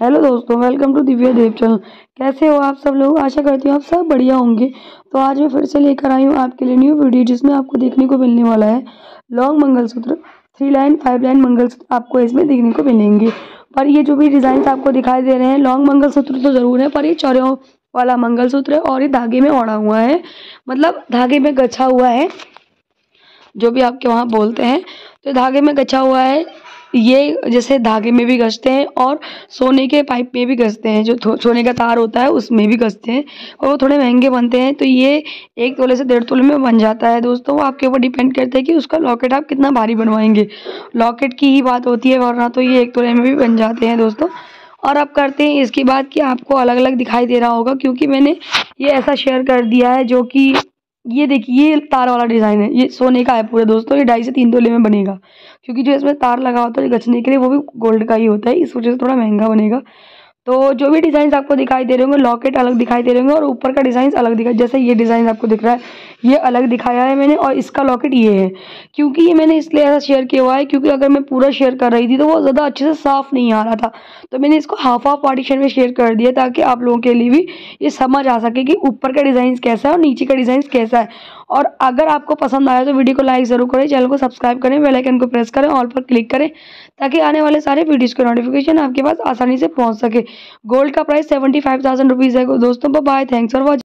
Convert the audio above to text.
Hello दोस्तों welcome to Divya Dev channel कैसे हो आप सब लोग? आशा करती हूँ आप सब बढ़िया होंगे। तो आज मैं फिर से लेकर आई हूँ आपके लिए न्यू वीडियो जिसमें आपको देखने को मिलने वाला है long mangalsutra three line five line mangalsutra आपको इसमें देखने को मिलेंगे। पर ये जो भी डिज़ाइन आपको दिखाई दे रहे हैं लॉन्ग मंगलसूत्र तो ज़रूर है, पर ये चौरों वाला मंगलसूत्र है और ये धागे में ओढ़ा हुआ है। मतलब धागे में गछा हुआ है, जो भी आपके वहाँ बोलते हैं। तो धागे में गछा हुआ है ये जैसे धागे में भी गसते हैं और सोने के पाइप में भी गसते हैं, जो सोने का तार होता है, उसमें भी गसते हैं और वो थोड़े महँगे बनते हैं तो ये एक तोले से डेढ़ तोले में बन जाता है। दोस्तों, वो आपके ऊपर डिपेंड करता है कि उसका लॉकेट आप कितना भारी बनवाएँगे। लॉकेट की ही बात होती है, वरना तो ये एक तोले में भी बन जाते हैं दोस्तों। और अब करते हैं इसकी बात कि आपको अलग अलग दिखाई दे रहा होगा, क्योंकि मैंने ये ऐसा शेयर कर दिया है, जो कि ये देखिए, ये तार वाला डिज़ाइन है। ये सोने का है पूरे दोस्तों, ये ढाई से तीन तोले में बनेगा। क्योंकि जो इसमें तार लगा होता है, गचने के लिए वो भी गोल्ड का ही होता है, इस वजह से थोड़ा महँगा बनेगा। तो जो भी डिज़ाइन आपको दिखाई दे रहे होंगे लॉकेट अलग दिखाई दे रहे होंगे और ऊपर का डिज़ाइन अलग दिखाई, जैसे ये डिज़ाइन आपको दिख रहा है, ये अलग दिखाया है मैंने और इसका लॉकेट ये है। क्योंकि ये मैंने इसलिए ऐसा शेयर किया हुआ है क्योंकि अगर मैं पूरा शेयर कर रही थी तो वो ज़्यादा अच्छे से साफ़ नहीं आ रहा था। तो मैंने इसको हाफ़ हाफ़ पार्टीशन में शेयर कर दिया ताकि आप लोगों के लिए भी ये समझ आ सके कि ऊपर का डिज़ाइन कैसा है और नीचे का डिज़ाइन कैसा है। और अगर आपको पसंद आया तो वीडियो को लाइक ज़रूर करें, चैनल को सब्सक्राइब करें, बेल आइकन को प्रेस करें, ऑल पर क्लिक करें, ताकि आने वाले सारे वीडियोज़ के नोटिफिकेशन आपके पास आसानी से पहुँच सके। गोल्ड का price seventy five thousand rupees है। दोस्तों बाय थैंक्स फॉर वॉचिंग